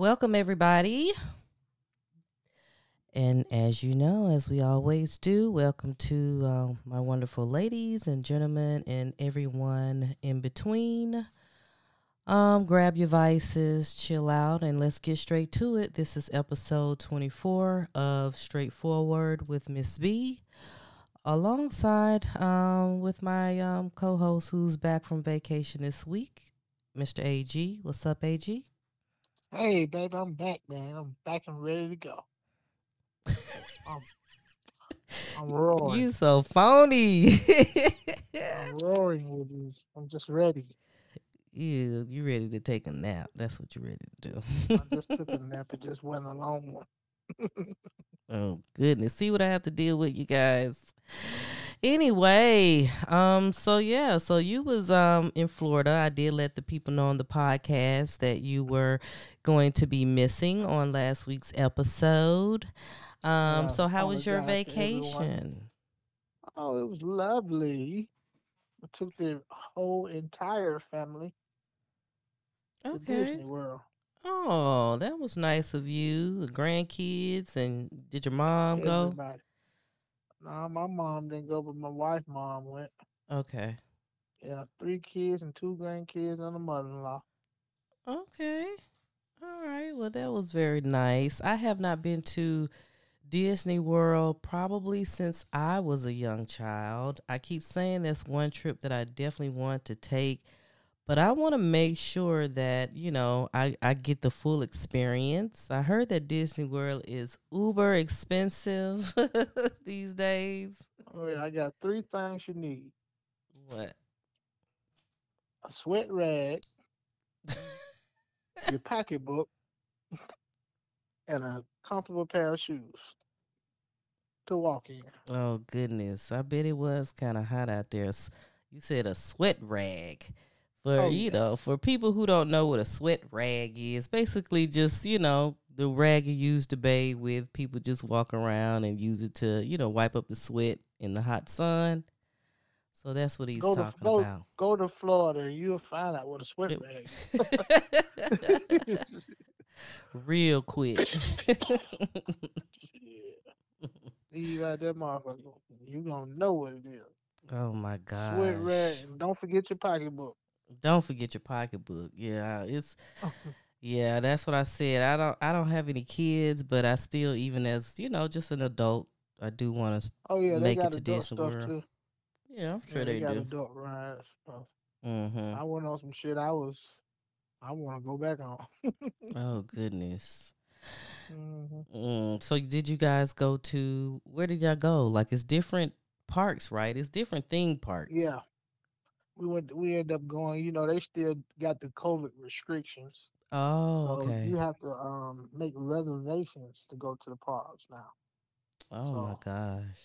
Welcome, everybody. And as you know, as we always do, welcome to uh, my wonderful ladies and gentlemen and everyone in between. Um, grab your vices, chill out, and let's get straight to it. This is episode 24 of Straightforward with Miss B, alongside um, with my um, co host who's back from vacation this week, Mr. AG. What's up, AG? Hey, baby, I'm back, man. I'm back and ready to go. I'm, I'm roaring. You so phony. I'm roaring with this. I'm just ready. you you ready to take a nap? That's what you're ready to do. I just took a nap. It just went a long one. oh goodness, see what I have to deal with, you guys. Anyway, um, so yeah, so you was um in Florida. I did let the people know on the podcast that you were going to be missing on last week's episode. Um, Yeah, so how was your to vacation? Oh, it was lovely. I took the whole entire family to Okay. Disney World. Oh, that was nice of you. The grandkids and did your mom go? No, my mom didn't go, but my wife mom went. Okay. Yeah, three kids and two grandkids and a mother-in-law. Okay. All right. Well, that was very nice. I have not been to Disney World probably since I was a young child. I keep saying that's one trip that I definitely want to take, but I want to make sure that, you know, I, I get the full experience. I heard that Disney World is uber expensive these days. Oh yeah, I got three things you need: What? a sweat rag, your pocketbook, and a comfortable pair of shoes to walk in. Oh goodness, I bet it was kind of hot out there. You said a sweat rag. For Oh, you yes. know, for people who don't know what a sweat rag is, basically just you know the rag you use to bathe with. People just walk around and use it to you know wipe up the sweat in the hot sun. So that's what he's Go to talking go about. go to Florida, and you'll find out what a sweat rag. is. Real quick. yeah. You that motherfucker. You gonna know what it is. oh my god. Sweat rag, don't forget your pocketbook. Don't forget your pocketbook. Yeah, it's Yeah, that's what I said. I don't I don't have any kids, but I still even as, you know, just an adult, I do want to oh yeah, Make it to Disney stuff World. too. Yeah, I'm Yeah, sure they, they, got do. adult rides. Mhm. I went on some shit. I was, I want to go back on. Oh goodness. hmm Mm. So did you guys go to where did y'all go? Like it's different parks, right? It's different theme parks. Yeah, we went. We ended up going. You know, they still got the COVID restrictions, Oh, so okay. you have to um make reservations to go to the parks now. Oh my so- gosh.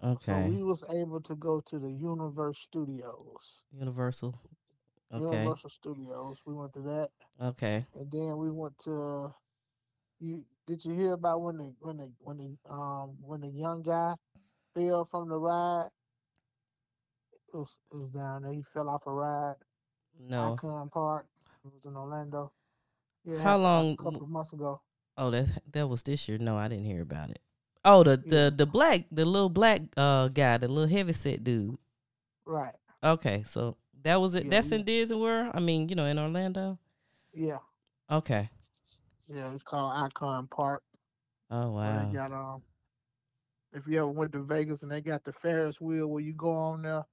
So Okay. we was able to go to the Universe Studios. Universal. Okay. Universal Studios. We went to that, Okay. and then we went to. You did you hear about when the when the when the um when the young guy fell from the ride? Was it was down there. He fell off a ride. No. Icon Park. It was in Orlando. Yeah, How long A couple of months ago. Oh, that that was this year. No, I didn't hear about it. Oh, the Yeah. the the black, the little black uh guy, the little heavy set dude. Right. Okay, so that was it. Yeah, That's we- in Disney World. I mean, you know, in Orlando. Yeah. Okay. Yeah. It's called Icon Park. Oh wow. Got um. If you ever went to Vegas and they got the Ferris wheel where you go on there,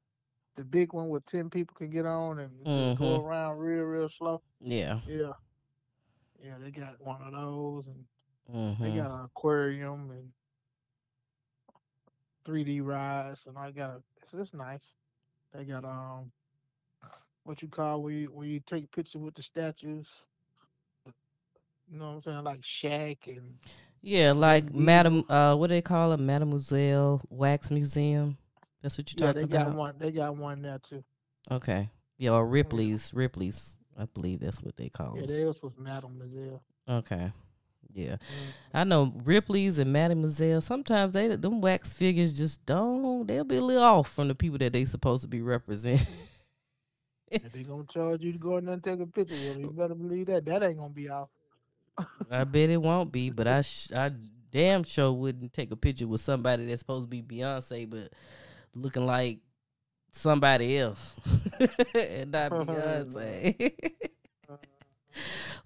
the big one with ten people can get on and just go around real real slow. Yeah. Yeah. Yeah, they got one of those and hmm they got an aquarium and 3D rides and I got a it's nice. They got um what you call where you where you take pictures with the statues. You know what I'm saying? Like Shaq and Yeah, like. Madam. Uh, what do they call it? Mademoiselle Wax Museum. That's what you're yeah, they talking got one they got one there too. Okay. Yeah, or Ripley's. Ripley's. I believe that's what they call Yeah, it. theirs was Mademoiselle. Okay. Yeah. Mm. I know Ripley's and Mademoiselle. Sometimes they them wax figures just don't. They'll be a little off from the people that they supposed to be representing. If they gonna charge you to go in there and take a picture with 'em, you better believe that. That ain't gonna be off. I bet it won't be, but I sh- I damn sure wouldn't take a picture with somebody that's supposed to be Beyonce, but looking like somebody else and not Beyonce.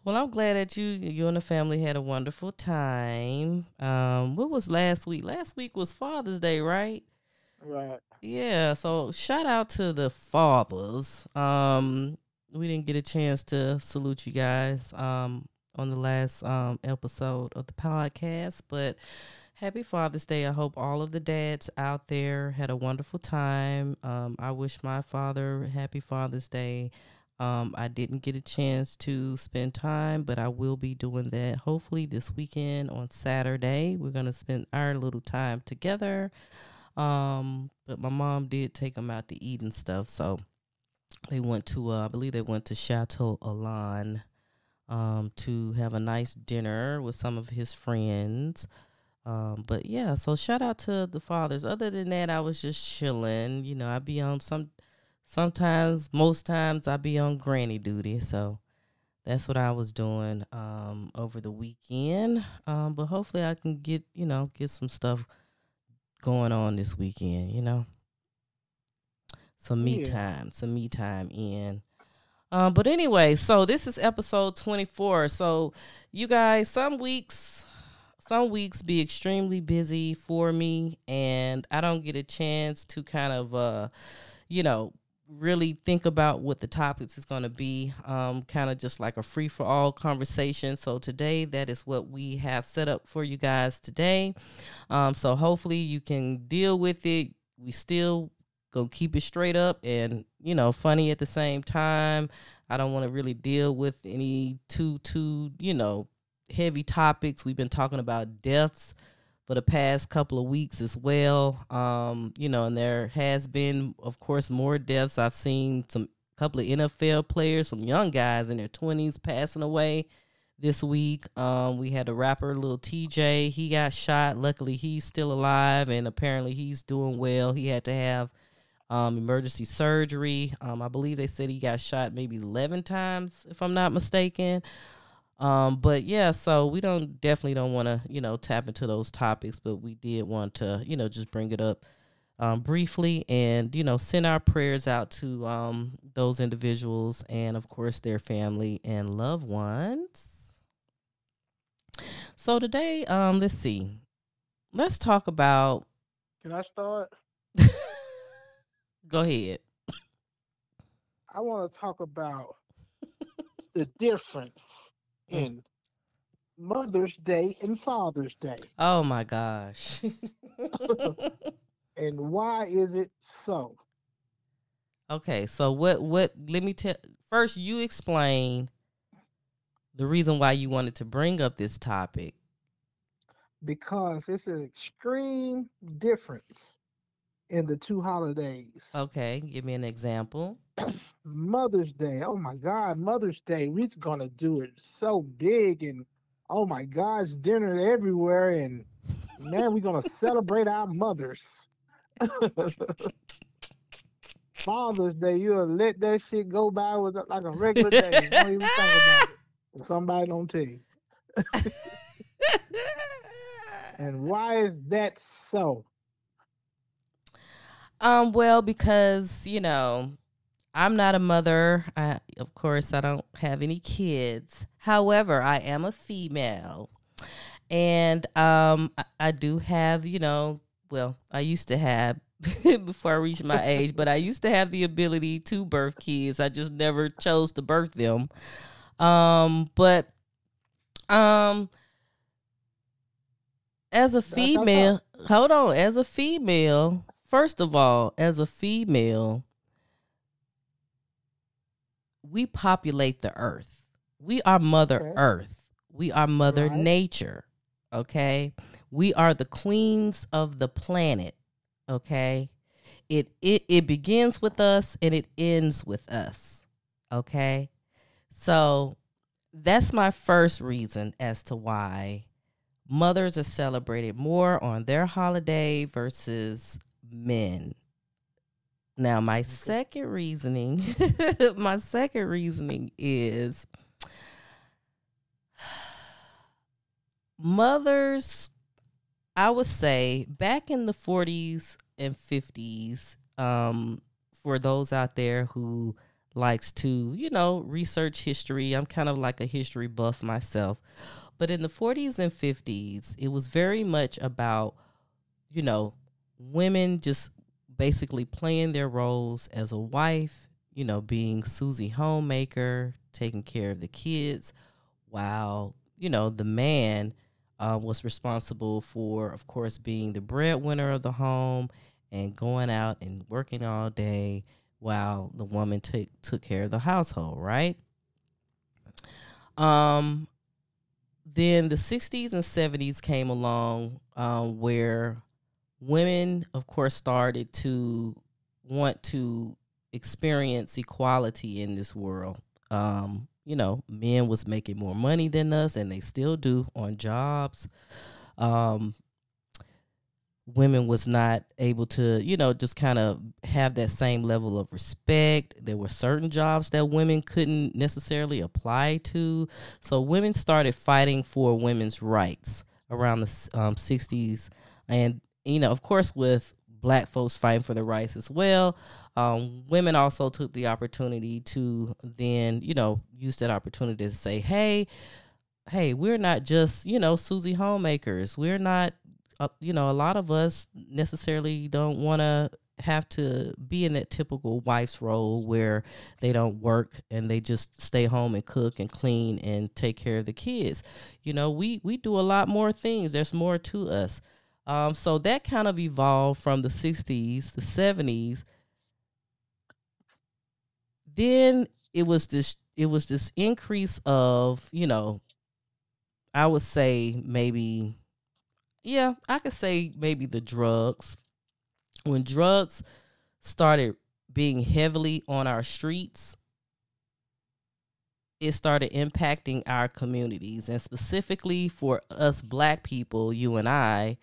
well, I'm glad that you you and the family had a wonderful time. Um, what was last week? Last week was Father's Day, right? Right. Yeah. So shout out to the fathers. Um, we didn't get a chance to salute you guys um on the last um episode of the podcast, but happy Father's Day. I hope all of the dads out there had a wonderful time. Um, I wish my father happy Father's Day. Um, I didn't get a chance to spend time, but I will be doing that hopefully this weekend on Saturday. We're going to spend our little time together. Um, but my mom did take them out to eat and stuff. So they went to, uh, I believe they went to Chateau Elan um, to have a nice dinner with some of his friends. Um, but yeah, so shout out to the fathers. Other than that, I was just chilling. You know, I be on some sometimes, most times I be on granny duty. So that's what I was doing um over the weekend. Um, but hopefully I can get, you know, get some stuff going on this weekend, you know. Some me Yeah. time, some me time in. Um, but anyway, so this is episode 24. So you guys, some weeks some weeks be extremely busy for me and I don't get a chance to kind of uh you know really think about what the topics is going to be. Um kind of just like a free for all conversation. So today that is what we have set up for you guys today. Um so hopefully you can deal with it. We still gonna keep it straight up and you know funny at the same time. I don't want to really deal with any too too you know heavy topics. We've been talking about deaths for the past couple of weeks as well. Um, you know, and there has been, of course, more deaths. I've seen some couple of NFL players, some young guys in their twenties passing away this week. Um, we had a rapper, Lil Tjay. He got shot. Luckily, he's still alive, and apparently, he's doing well. He had to have um, emergency surgery. Um, I believe they said he got shot maybe eleven times, if I'm not mistaken. Um, but yeah, so we don't definitely don't want to, you know, tap into those topics, but we did want to, you know, just bring it up um, briefly and, you know, send our prayers out to um, those individuals and, of course, their family and loved ones. So today, um, let's see. Let's talk about. Can I start? Go ahead. I want to talk about the difference. Hmm. in Mother's Day and Father's Day. Oh my gosh. And why is it so? Okay, so what what let me tell first you explain the reason why you wanted to bring up this topic. Because it's an extreme difference in the two holidays. Okay, give me an example. Mother's Day. Oh my God, Mother's Day. We're gonna do it so big and oh my gosh, dinner everywhere and man, we're gonna celebrate our mothers. Father's Day, you'll let that shit go by with like a regular day. Don't even think about it. Somebody don't tell you. And why is that so? Um, well, because you know, I'm not a mother. I, of course, I don't have any kids. However, I am a female, and um, I, I do have, you know, well, I used to have before I reached my age, but I used to have the ability to birth kids. I just never chose to birth them. Um, but um, as a That's how come. female, hold on, as a female, first of all, as a female, we populate the earth. We are Mother Okay. Earth. We are Mother Right. Nature. Okay. We are the queens of the planet. Okay. It, it it begins with us and it ends with us. Okay. So that's my first reason as to why mothers are celebrated more on their holiday versus men. Now, my second reasoning, my second reasoning is mothers, I would say back in the 40s and 50s, um, for those out there who likes to, you know, research history, I'm kind of like a history buff myself. But in the 40s and 50s, it was very much about, you know, women just basically playing their roles as a wife, you know, being Susie homemaker, taking care of the kids, while, you know, the man uh, was responsible for, of course, being the breadwinner of the home and going out and working all day while the woman took took care of the household, right? Um, then the 60s and 70s came along um, where women, of course, started to want to experience equality in this world. Um, you know, men was making more money than us, and they still do on jobs. Um, women was not able to, you know, just kind of have that same level of respect. There were certain jobs that women couldn't necessarily apply to. So women started fighting for women's rights around the um, 60s. And, you know, of course, with black folks fighting for their rights as well. Um, women also took the opportunity to then, you know, use that opportunity to say, hey, hey, we're not just, you know, Susie homemakers. We're not, uh, you know, a lot of us necessarily don't want to have to be in that typical wife's role where they don't work and they just stay home and cook and clean and take care of the kids. You know, we we do a lot more things. There's more to us. Um, so that kind of evolved from the 60s, the 70s. Then it was this it was this increase of, you know, I would say maybe yeah, I could say maybe the drugs. When drugs started being heavily on our streets, it started impacting our communities and specifically for us black people, you and I,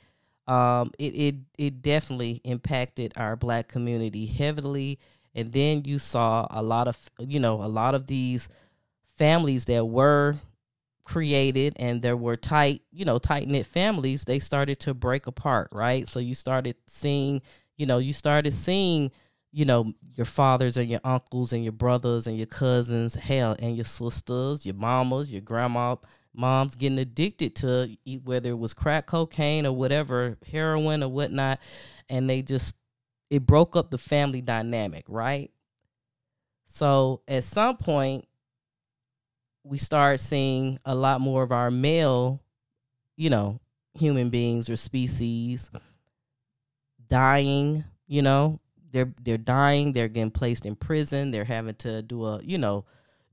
um, it, it it definitely impacted our black community heavily. And then you saw a lot of you know a lot of these families that were created and there were tight you know tight knit families they started to break apart right so you started seeing you know you started seeing you know your fathers and your uncles and your brothers and your cousins hell and your sisters your mamas your grandma moms getting addicted to whether it was crack cocaine or whatever, heroin or whatnot, and they just it broke up the family dynamic, right? So at some point, we start seeing a lot more of our male, you know, human beings or species dying, you know, they're they're dying, they're getting placed in prison, they're having to do a, you know,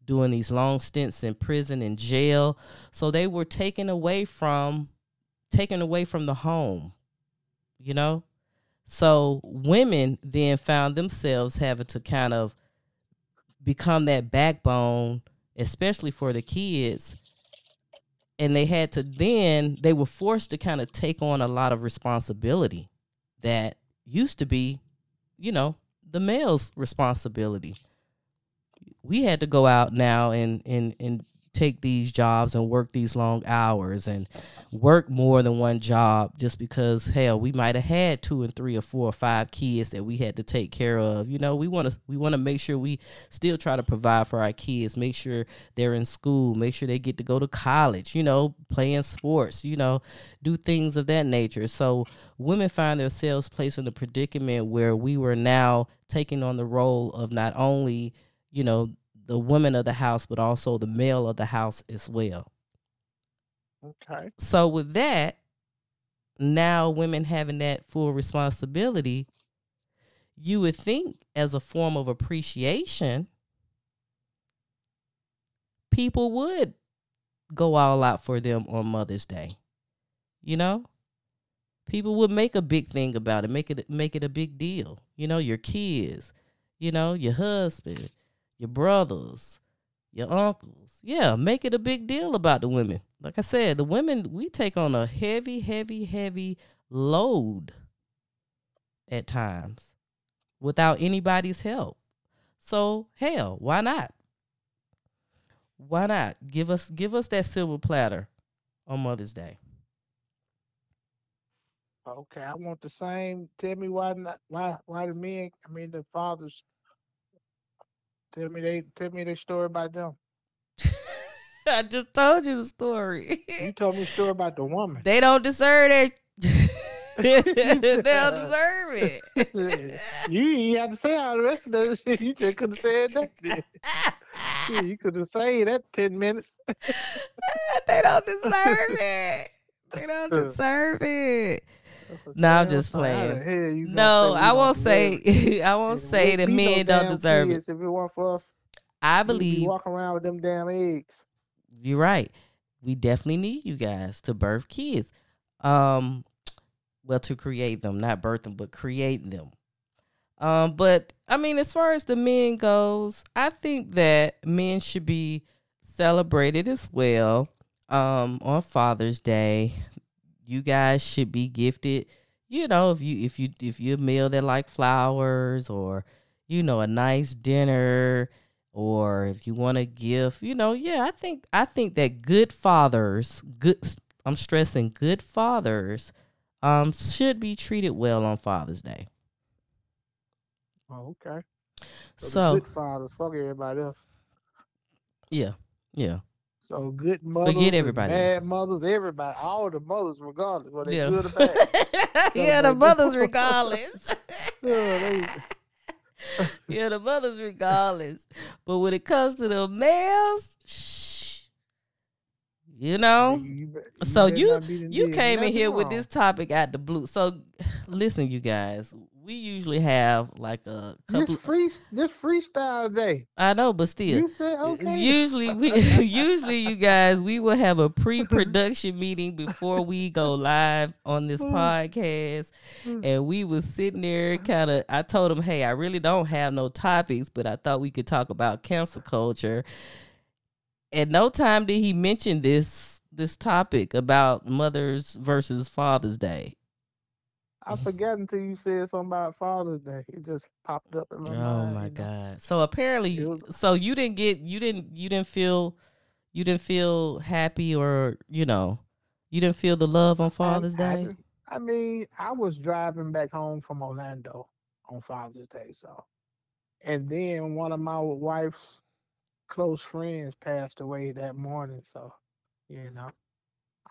doing these long stints in prison and jail. So they were taken away from taken away from the home, you know? So women then found themselves having to kind of become that backbone, especially for the kids. And they had to then, they were forced to kind of take on a lot of responsibility that used to be, you know, the male's responsibility we had to go out now and and and take these jobs and work these long hours and work more than one job just because hell we might have had two and three or four or five kids that we had to take care of. You know we want to we want to make sure we still try to provide for our kids make sure they're in school make sure they get to go to college you know playing sports you know do things of that nature. So women find themselves placed in a predicament where we were now taking on the role of not only you know, the women of the house, but also the male of the house as well. Okay. So with that, now women having that full responsibility, you would think as a form of appreciation, people would go all out for them on Mother's Day. You know? People would make a big thing about it, make it make it a big deal. You know, your kids, you know, your husband, your brothers, your uncles. Yeah, make it a big deal about the women. Like I said, the women, we take on a heavy, heavy, heavy load at times without anybody's help. So, hell, why not? Why not? Give us give us that silver platter on Mother's Day. Okay, I want the same. Tell me why not? Why why the men? I mean the fathers. Tell me they tell me their story about them. I just told you the story. You told me a story about the woman. they don't deserve it. they don't deserve it. you you had to say all the rest of that shit. You just could have said that. Shit, you could have said that ten minutes. they don't deserve it. They don't deserve it. No, I'm just shame. How the playing. hell you gonna No, I won't say. I won't say that men don't deserve it. If it weren't for us, I believe walking around with them damn eggs. you're right. We definitely need you guys to birth kids. Um, well, to create them, not birth them, but create them. Um, but I mean, as far as the men goes, I think that men should be celebrated as well. Um, on Father's Day, you guys should be gifted. You know, if you if you if you're a male that like flowers or you know a nice dinner or if you want a gift, you know, yeah, I think I think that good fathers, good I'm stressing good fathers um should be treated well on Father's Day. Oh, okay. So, So, good fathers, fuck everybody else. yeah. Yeah. So good mothers, and everybody. bad mothers, everybody, all the mothers, regardless, whether they Yeah. good or bad. yeah, the mothers regardless. Yeah, yeah, the mothers regardless. But when it comes to the males, shh, you know, they- you be- So you- not be done you came in nothing here with this topic at the blue. So listen, you guys, we usually have like a couple. This free, this freestyle day. I know, but still, You said okay. Usually, we usually you guys we will have a pre-production meeting before we go live on this mm. podcast, mm. and we was sitting there kind of. I told him, "Hey, I really don't have no topics, but I thought we could talk about cancel culture." At no time did he mention this this topic about mothers versus Father's Day. I forgot until you said something about Father's Day. It just popped up in my mind. Oh my god! So apparently, was- so you didn't get you didn't you didn't feel you didn't feel happy or you know you didn't feel the love on Father's I, Day. didn't- I mean, I was driving back home from Orlando on Father's Day, so, and then one of my wife's close friends passed away that morning, so, you know,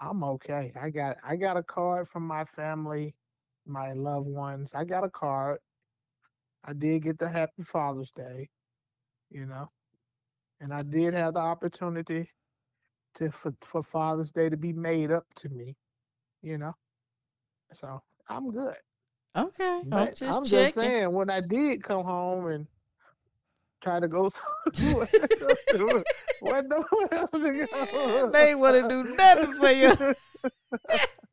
I'm okay. I got I got a card from my family, my loved ones. I got a card. I did get the Happy Father's Day, you know, and I did have the opportunity to for, for Father's Day to be made up to me, you know. So I'm good. Okay, I'm just I'm checking. just saying, when I did come home and try to go somewhere, where nowhere else to go. they want to do nothing for you.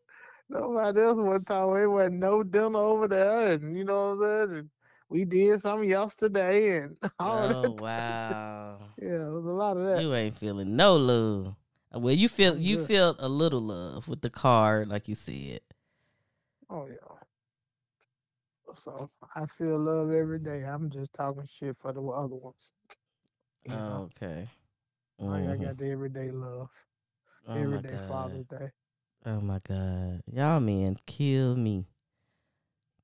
Nobody else to talk. There wasn't no dinner over there, and you know what I'm saying. And we did something yesterday, and all. Oh shit. wow, Yeah, it was a lot of that. you ain't feeling no love. Well, you feel you good. felt a little love with the card, like you said. Oh yeah. So I feel love every day. I'm just talking shit for the other ones. You know, Okay. like I Mhm. got the everyday love, Oh everyday. Father's Day. Oh my god. Y'all men kill me.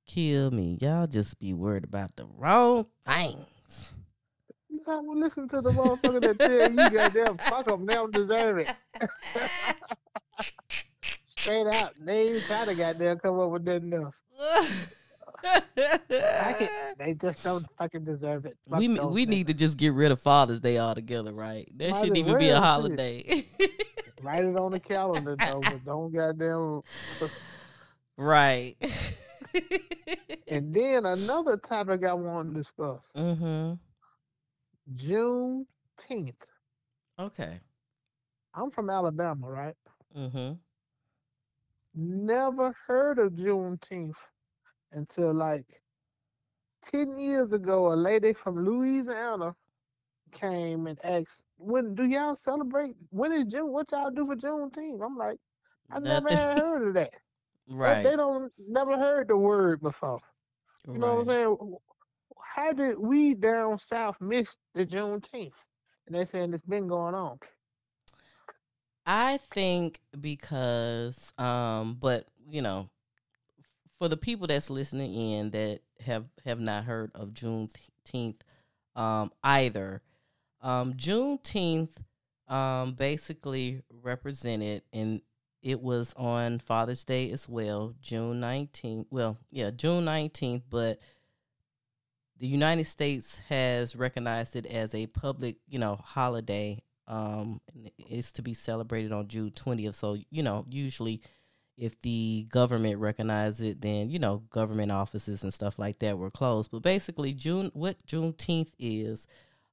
Kill me. Y'all just be worried about the wrong things. You gotta listen to the motherfucker that tell you goddamn fuck them, they don't deserve it. Straight out, they ain't try to goddamn come up with nothing else. They just don't fucking deserve it. Fuck we we need to just get rid of Father's Day altogether, right? That shouldn't even be a holiday. write it on the calendar though, but don't goddamn. right. And then another topic I want to discuss: mm-hmm. Juneteenth. Okay. I'm from Alabama, right? Mm-hmm. Never heard of Juneteenth until like 10 years ago. A lady from Louisiana came and asked, When do y'all celebrate? When is June? What y'all do for Juneteenth? I'm like, I never had heard of that. Right. They don't never heard the word before. You know what I'm saying? How did we down south miss the Juneteenth? And they saying it's been going on. I think because, um, but you know, for the people that's listening in that have have not heard of Juneteenth um, either, um, Juneteenth um, basically represented, and it was on Father's Day as well, June nineteenth. Well, yeah, June nineteenth, but the United States has recognized it as a public, you know, holiday. Um, it's to be celebrated on June twentieth. So, you know, usually if the government recognized it, then you know government offices and stuff like that were closed. But basically, June what Juneteenth is,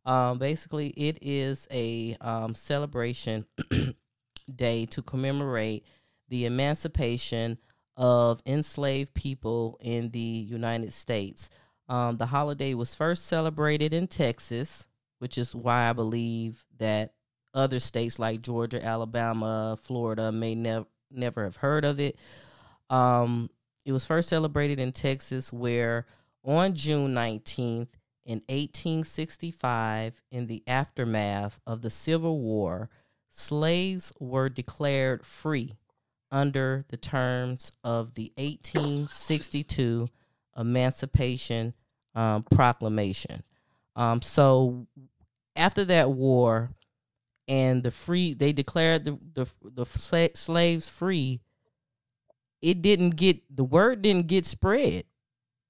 um, basically it is a um, celebration day to commemorate the emancipation of enslaved people in the United States. Um, the holiday was first celebrated in Texas, which is why I believe that other states like Georgia, Alabama, Florida may never never have heard of it. Um, it was first celebrated in Texas, where on June 19th in 1865, in the aftermath of the Civil War, slaves were declared free under the terms of the 1862 Emancipation um, Proclamation. Um, so after that war, and the free they declared the the, the slaves free it didn't get the word didn't get spread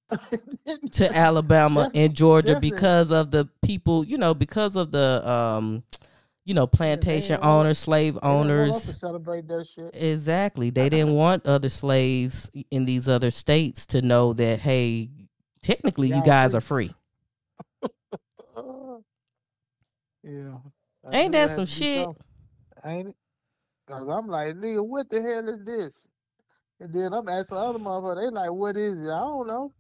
to Alabama and Georgia because of the people, you know, because of the um you know, plantation owners, slave owners. celebrate that shit. Exactly. They didn't want other slaves in these other states to know that hey, technically you guys are free. yeah. Ain't that some shit? Ain't it? Cause I'm like, nigga, what the hell is this? And then I'm asking other motherfuckers, they like, what is it? I don't know.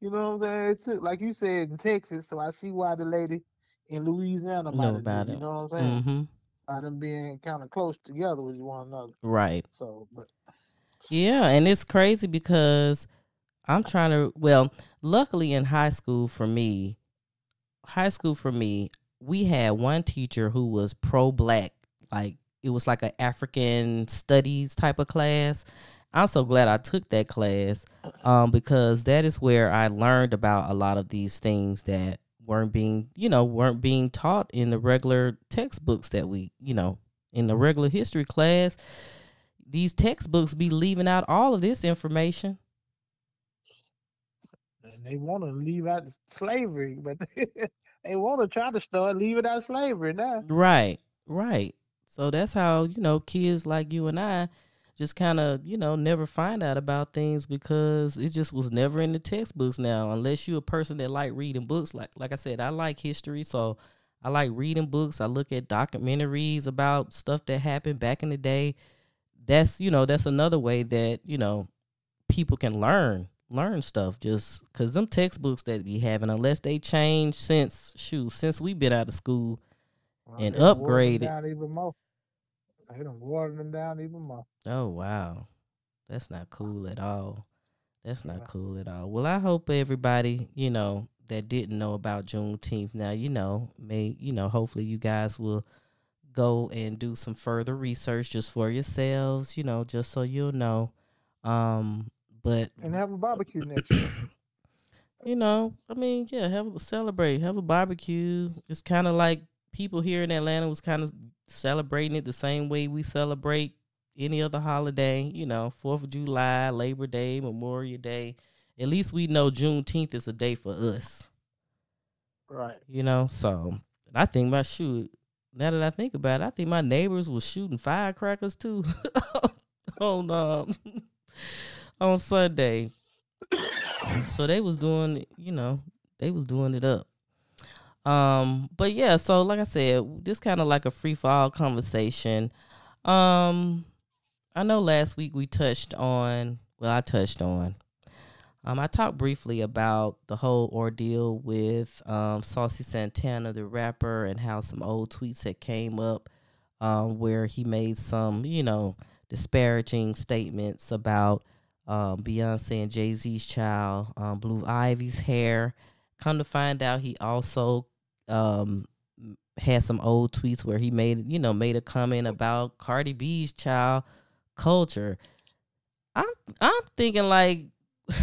You know what I'm saying? It took, like you said, in Texas, so I see why the lady in Louisiana know about it. You know what I'm saying? Mm-hmm. By them being kind of close together with one another. Right. So, but yeah, and it's crazy because I'm trying to. Well, luckily in high school for me, high school for me, we had one teacher who was pro black, like it was like an African studies type of class. I'm so glad I took that class um, because that is where I learned about a lot of these things that weren't being, you know, weren't being taught in the regular textbooks that we, you know, in the regular history class. These textbooks be leaving out all of this information. And they want to leave out slavery, but they want to try to start leaving out slavery now. Right, right. So that's how you know kids like you and I just kind of you know never find out about things because it just was never in the textbooks. Now, unless you're a person that like reading books, like like I said, I like history, so I like reading books. I look at documentaries about stuff that happened back in the day. That's you know that's another way that you know people can learn learn stuff just because them textbooks that we having unless they change since shoot since we've been out of school well, and upgraded even more they don't water them down even more. Oh wow. That's not cool at all. That's not cool at all. Well i hope everybody you know that didn't know about juneteenth now you know may you know hopefully you guys will go and do some further research just for yourselves you know just so you'll know. Um but and have a barbecue next year. You know, I mean, yeah, have a celebrate, have a barbecue. It's kind of like people here in Atlanta was kind of celebrating it the same way we celebrate any other holiday. You know, Fourth of July, Labor Day, Memorial Day. At least we know Juneteenth is a day for us. Right. You know, so I think my shoot. Now that I think about it, I think my neighbors was shooting firecrackers too. oh um, no on Sunday. So they was doing, you know, they was doing it up. Um, but yeah, so like I said, this kind of like a free fall conversation. Um, I know last week we touched on, well, I touched on. Um, I talked briefly about the whole ordeal with um, Saucy Santana, the rapper, and how some old tweets had came up um, where he made some, you know, disparaging statements about um, Beyonce and Jay Z's child, um, Blue Ivy's hair. Come to find out, he also um, had some old tweets where he made, you know, made a comment about Cardi B's child Kulture. I'm I'm thinking like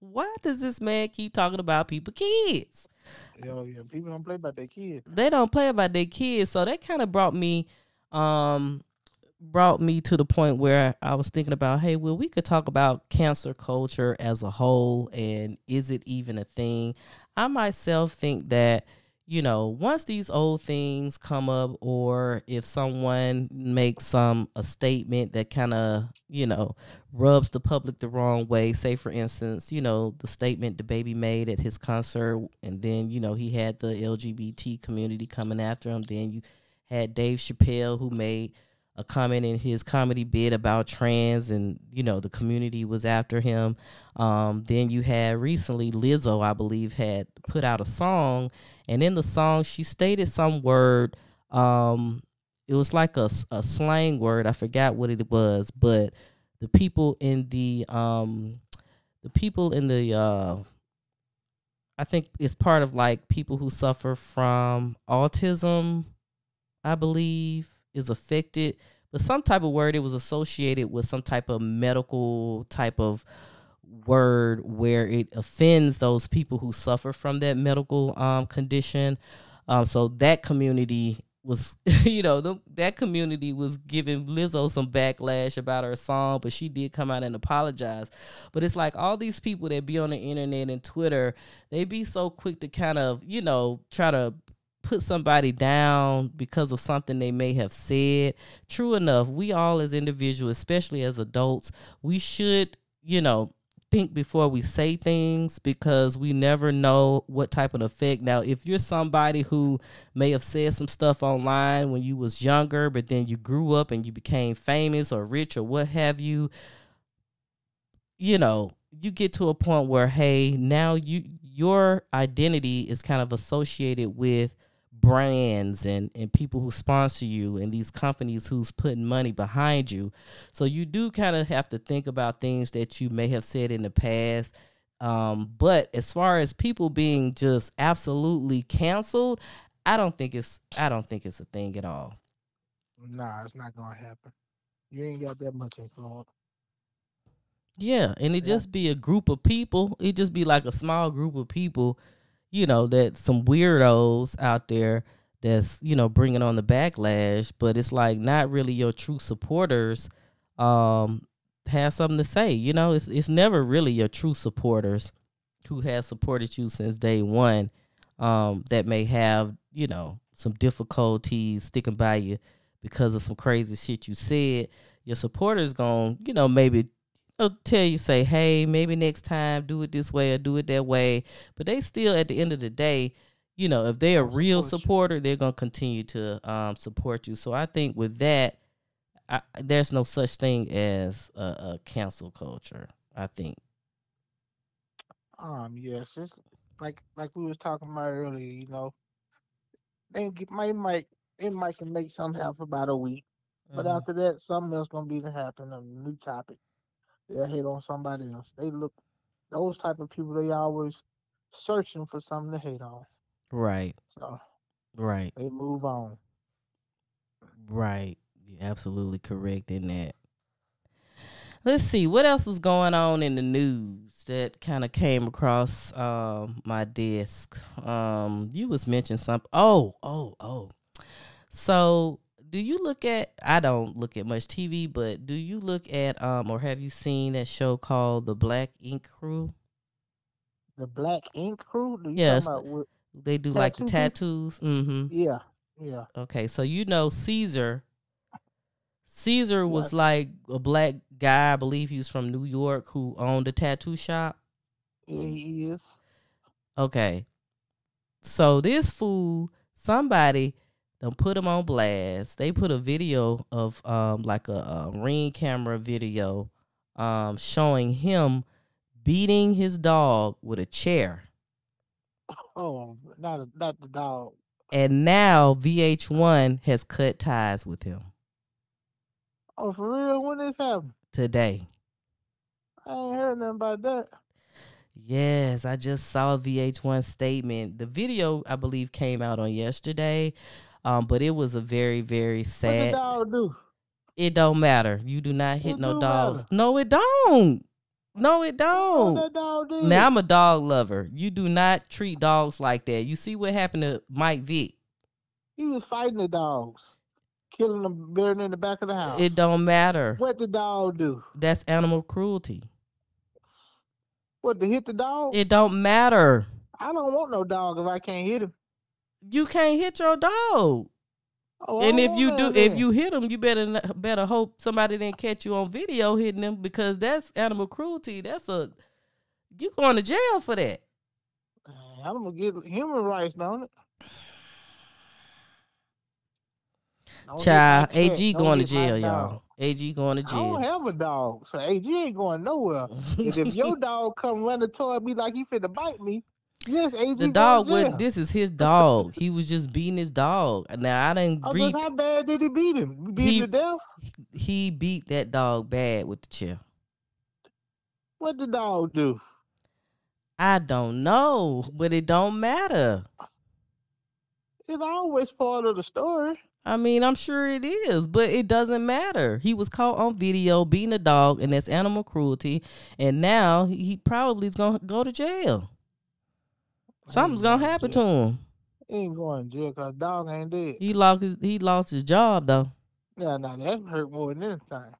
why does this man keep talking about people kids? Yo, yeah, people don't play about their kids. They don't play about their kids, so that kind of brought me, um, brought me to the point where I was thinking about, hey, well, we could talk about cancel culture as a whole, and is it even a thing? I myself think that you know, once these old things come up, or if someone makes some a statement that kind of, you know, rubs the public the wrong way, say for instance, you know, the statement DaBaby made at his concert, and then you know he had the LGBT community coming after him. Then you had Dave Chappelle who made a comment in his comedy bit about trans and you know the community was after him. Um, then you had recently lizzo i believe had put out a song and in the song she stated some word um, it was like a, a slang word i forgot what it was but the people in the um, the people in the uh, i think it's part of like people who suffer from autism i believe is affected, but some type of word it was associated with some type of medical type of word where it offends those people who suffer from that medical um, condition. Um, so that community was, you know, the, that community was giving Lizzo some backlash about her song, but she did come out and apologize. But it's like all these people that be on the internet and Twitter, they be so quick to kind of, you know, try to put somebody down because of something they may have said. True enough, we all as individuals, especially as adults, we should, you know, think before we say things because we never know what type of effect. Now, if you're somebody who may have said some stuff online when you was younger, but then you grew up and you became famous or rich or what have you, you know, you get to a point where hey, now you your identity is kind of associated with brands and and people who sponsor you and these companies who's putting money behind you so you do kind of have to think about things that you may have said in the past um, but as far as people being just absolutely canceled i don't think it's i don't think it's a thing at all Nah, it's not gonna happen. You ain't got that much influence. yeah and it Yeah. just be a group of people it just be like a small group of people you know that some weirdos out there that's you know bringing on the backlash but it's like not really your true supporters um have something to say you know? It's it's never really your true supporters who has supported you since day one um that may have you know some difficulties sticking by you because of some crazy shit you said. Your supporters going you know maybe they'll tell you say hey maybe next time do it this way or do it that way but they still at the end of the day you know if they're a real support you. supporter they're going to continue to um, support you so i think with that I, there's no such thing as a, a cancel culture i think Um, yes, it's like like we was talking about earlier. You know, they might might it might can make some help for about a week, but Mhm. after that, something else gonna be to happen. A new topic. They'll hit on somebody else. They look those type of people. They always searching for something to hate on. right So right they move on. Right. You're absolutely correct in that. Let's see what else was going on in the news that kind of came across um, my desk. Um, you was mentioning something. Oh, oh, oh. So, do you look at? I don't look at much TV, but do you look at um, or have you seen that show called The Black Ink Crew? The Black Ink Crew. Yes. They do like the tattoos. Mm-hmm. yeah, yeah. Okay, so you know Ceaser. Ceaser was like a black guy, I believe he was from New York, who owned a tattoo shop. Yeah, he is. Okay, so this fool, somebody, done put him on blast. They put a video of um like a, a ring camera video, um showing him beating his dog with a chair. Oh, not a, not the dog. And now VH1 has cut ties with him Oh, for real? When this happened? today. I ain't heard nothing about that. Yes, I just saw a VH1 statement. The video, I believe, came out on yesterday, um, but it was a very, very What the sad. dog do? It don't matter. You do not hit It no do dogs. matter. No, it don't. No, it don't. dog did. Now I'm a dog lover. You do not treat dogs like that. You see what happened to Mike Vick. he was fighting the dogs, killing them, burying them in the back of the house. It don't matter. what the dog do? That's animal cruelty. What to hit the dog? It don't matter. I don't want no dog if I can't hit him. You can't hit your dog. Oh, And if you do, if oh. you hit them, you better better hope somebody didn't catch you on video hitting them because that's animal cruelty. That's a you going to jail for that. I'm gonna get human rights, don't it? Don't Child, AG going to jail, y'all. AG going to jail. I don't have a dog, so AG ain't going nowhere. And if your dog come running toward me like he finna bite me, yes, AG the dog would. This is his dog. he was just beating his dog. Now I didn't Oh, how bad did he beat him? Beat He- him to death? He beat that dog bad with the chair. What the dog do? I don't know, but it don't matter. It's always part of the story. I mean, I'm sure it is, but it doesn't matter. He was caught on video beating a dog, and that's animal cruelty. And now he he probably is gonna go to jail. Something's gonna happen to him. He ain't going to jail because dog ain't dead. He lost his he lost his job though. Yeah, now that hurt more than anything.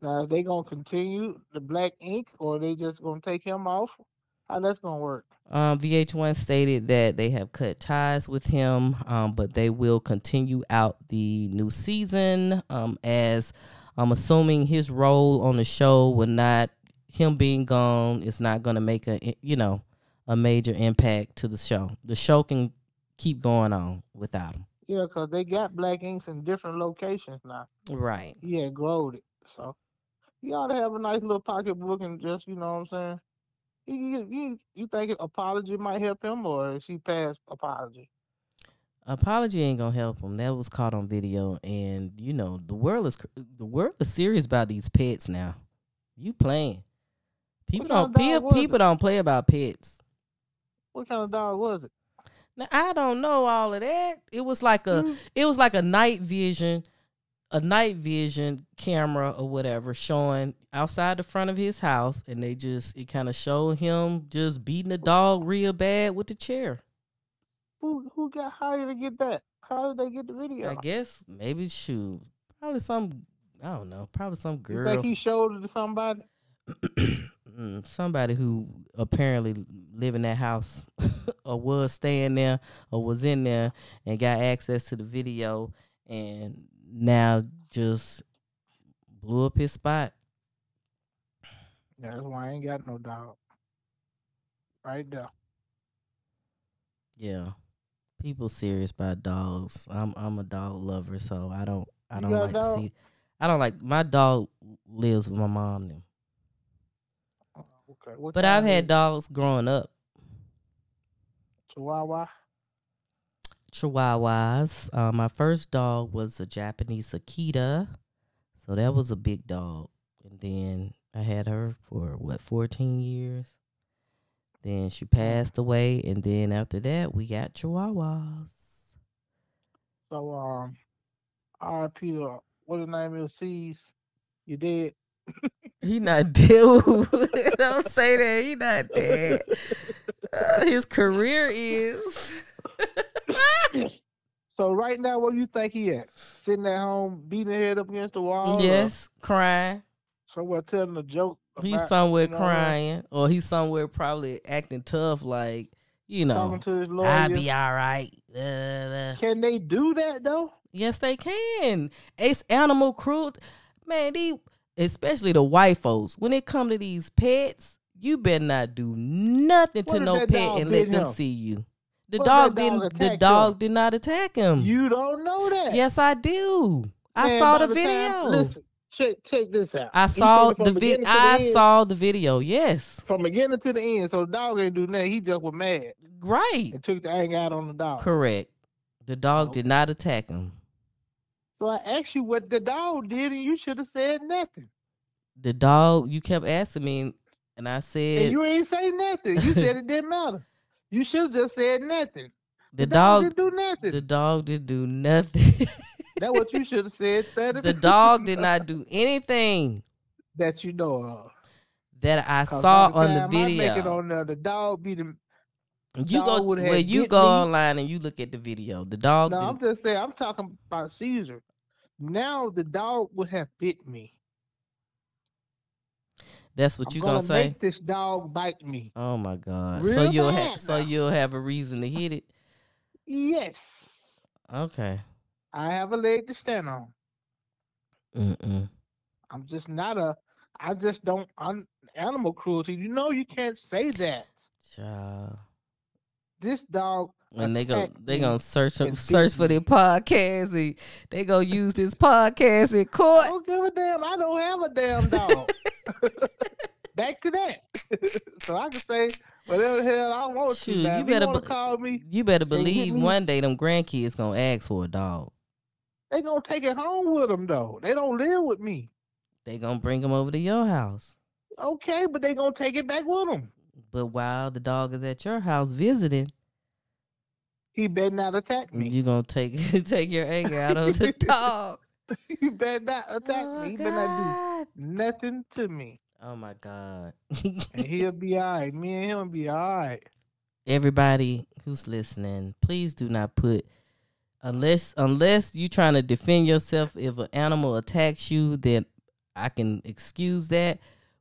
Now, they gonna continue the black ink, or they just gonna take him off, how that's gonna work? Um, VH1 stated that they have cut ties with him, um, but they will continue out the new season. Um, as I'm assuming his role on the show will not him being gone is not going to make a you know a major impact to the show. The show can keep going on without him. Yeah, because they got black inks in different locations now. Right. Yeah, growed it, so you ought to have a nice little pocketbook and just you know what I'm saying. You, you, you, think an apology might help him, or is he past apology? Apology ain't gonna help him. That was caught on video, and you know the world is the world is serious about these pets now. You playing? People don't people, people don't play about pets. What kind of dog was it? Now I don't know all of that. It was like a You- it was like a night vision, a night vision camera or whatever showing outside the front of his house, and they just it kind of showed him just beating the dog real bad with the chair. who who got hired to get that? How did they get the video? I guess maybe shoot probably some I don't know probably some you girl. think he showed it to somebody? Mm, somebody who apparently live in that house or was staying there or was in there and got access to the video and now just blew up his spot. That's why I ain't got no dog. Right there. Yeah. People serious about dogs. I'm I'm a dog lover, so I don't I don't like to see I don't like my dog lives with my mom now. Okay. What But I've had dogs growing up. Chihuahua. Chihuahuas. Uh, my first dog was a Japanese Akita, so that was a big dog. And then I had her for what, fourteen years. Then she passed away, and then after that, we got Chihuahuas. So um, R.I.P. to what the name is? C's. You dead. He not dead. Don't say that. He not dead. Uh, his career is. so right now, where you think he at? Sitting at home, beating his head up against the wall. Yes, or crying. Somewhere telling a joke. He's somewhere you know, crying, or he's somewhere probably acting tough, like you know. Talking to his lawyer. I'll be all right. Uh, uh. Can they do that though? Yes, they can. It's animal cruelty. Man, these, especially the white folks, when it come to these pets, you better not do nothing What to no pet and let them him? see you. The What dog didn't. The dog him? did not attack him. You don't know that. yes, I do. I saw the, time- video. listen, check check this out. I saw the video. the I end- saw the video. Yes, from beginning to the end. So the dog ain't do nothing. He just was mad right. and took the anger out on the dog. Correct. The dog Oh. did not attack him. So I asked you what the dog did, and you should have said nothing. The dog. You kept asking me, and I said, And you ain't say nothing. You said it didn't matter. You should have just said nothing. the, dog, dog. didn't do nothing. The dog did do nothing. That's what you should have said. 30 the dog did not do anything. that you know of. that I saw by on the time I make it video. on there, the dog be the. You go have you go me. online and you look at the video. The dog No, do- I'm just saying. I'm talking about Ceaser. Now the dog would have bit me. that's what you gonna, gonna say. make this dog bite me. Oh my god. so Real you'll have so you'll have a reason to hit it. Yes, Okay. I have a leg to stand on. Mm-mm. I'm just not a. I just don't. I'm animal cruelty. You know you can't say that. Child. This dog. and they go they gonna search and search for their podcast. and They gonna use this podcast in court. I don't give a damn. I don't have a damn dog. Back to that. so I can say whatever the hell I want Shoot, to. Now, you if you better be- call me, You better believe one day them grandkids gonna ask for a dog. they gonna take it home with them though. They don't live with me. They gonna bring them over to your house. Okay, but they gonna take it back with them. But while the dog is at your house visiting, He better not attack me. you gonna take take your anger out on the dog. you better not attack Oh, me. He better not do oh, nothing to me. Oh my God. And he'll be all right. Me and him will be all right. Everybody who's listening, please do not put unless unless you're trying to defend yourself if an animal attacks you, then I can excuse that.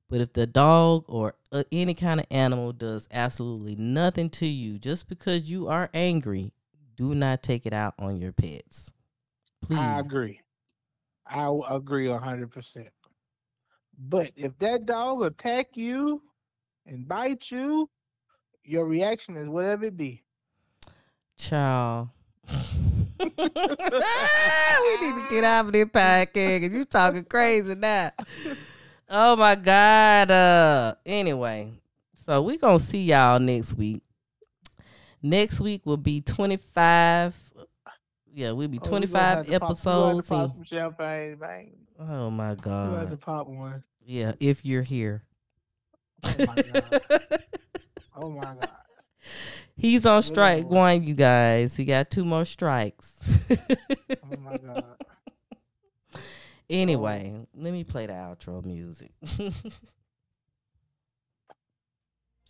But if the dog or uh, any kind of animal does absolutely nothing to you just because you are angry, do not take it out on your pets. Please. I agree. I agree a hundred percent. But if that dog attack you and bite you, your reaction is whatever it be. Child. we need to get out of this podcast because you talking crazy now. Oh my God. Uh anyway. So we gonna see y'all next week. Next week will be 25. Yeah, we'll be Oh, we gonna 25 pop- we gonna have to episodes. Pop and- champagne, oh my have to God. pop one. Yeah, if you're here. Oh my god. Oh my god. He's on strike one, you guys. He got two more strikes. Oh my god. Anyway, let me play the outro music.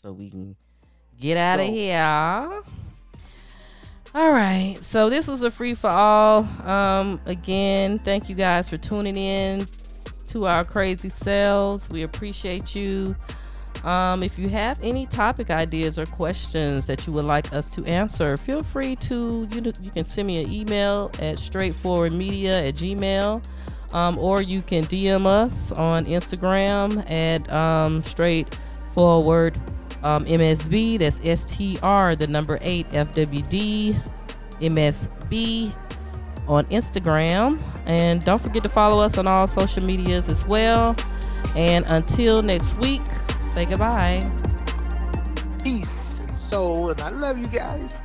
so we can get out of here. All right. So this was a free for all. Um again, thank you guys for tuning in to our crazy selves. We appreciate you. Um, if you have any topic ideas or questions that you would like us to answer, feel free to you know, you can send me an email at straightforwardmedia at gmail um, or you can DM us on Instagram at um, straightforward um, MSB. That's STR, the number eight FWD MSB on Instagram. And don't forget to follow us on all social medias as well. And until next week, say goodbye. Peace and soul, and I love you guys.